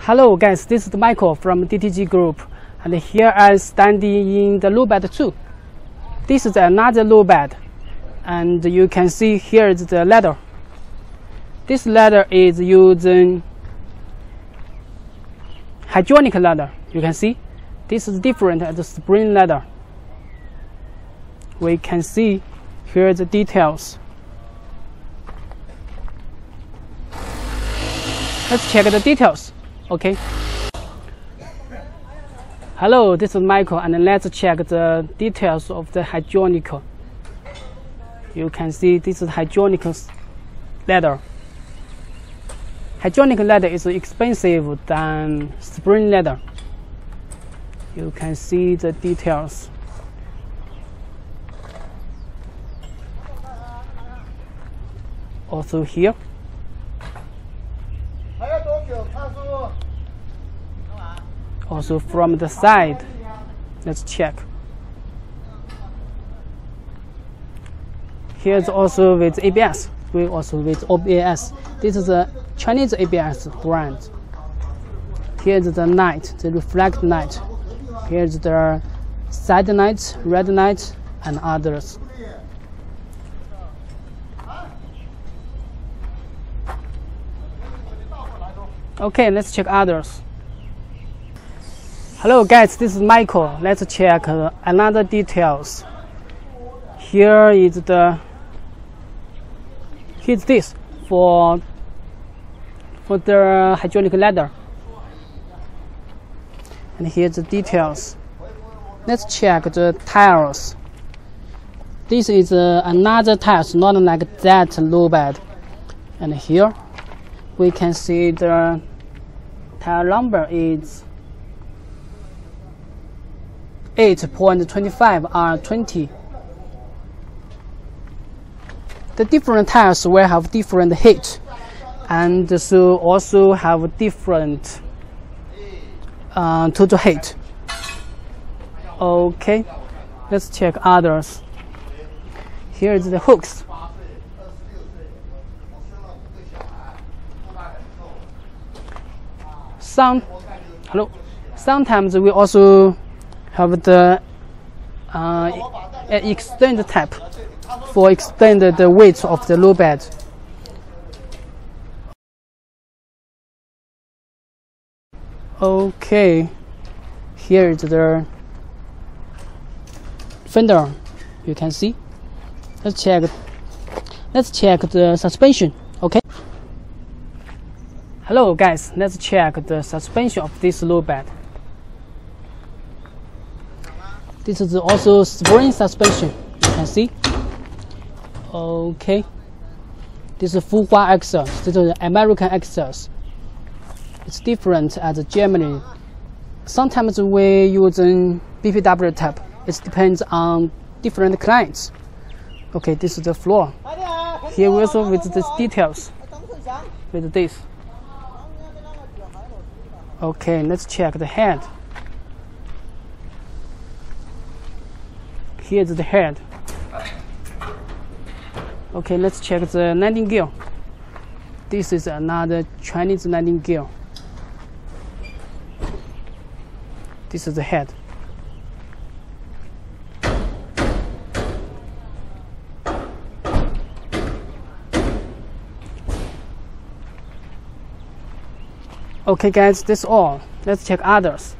Hello guys, this is Michael from DTG Group and here I'm standing in the low bed 2. This is another low bed and you can see here is the ladder. This ladder is using hydraulic ladder. You can see this is different as the spring ladder. We can see here the details. Let's check the details. Okay. Hello, this is Michael, and let's check the details of the hydraulic. You can see this is hydraulic ladder. Hydraulic ladder is expensive than spring ladder. You can see the details. Also here. Also from the side, let's check. Here's also with ABS. We also with ABS. This is a Chinese ABS brand. Here's the light, the reflect light. Here's the side light, red light, and others. Okay, let's check others. Hello guys, this is Michael. Let's check another details. Here is the here's this for for the hydraulic ladder. And here's the details. Let's check the tires. This is uh, another tires, not like that low bed. And here we can see the tire number is 8.25 R20. The different tires will have different height and so also have different uh, total height. Okay, let's check others. Here is the hooks. Some, hello. Sometimes we also have the uh, extend type for extend the weight of the low bed. Okay, here is the fender. You can see. Let's check. Let's check the suspension. Okay. Hello guys, let's check the suspension of this low bed. This is also spring suspension. You can see. Okay. This is Fuhua axles. This is American axles. It's different as Germany. Sometimes we use BPW type. It depends on different clients. Okay, this is the floor. Here we also with the details. With this. Okay, let's check the head. Here's the head. Okay, let's check the gear. This is another Chinese gear. This is the head. Okay guys, that's all. Let's check others.